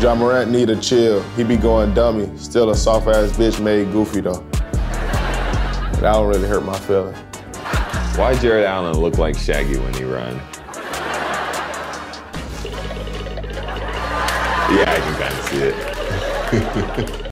Ja Morant need a chill. He be going dummy. Still a soft ass bitch made goofy though. That don't really hurt my feelings. Why Jarrett Allen look like Shaggy when he run? yeah, I can kind of see it.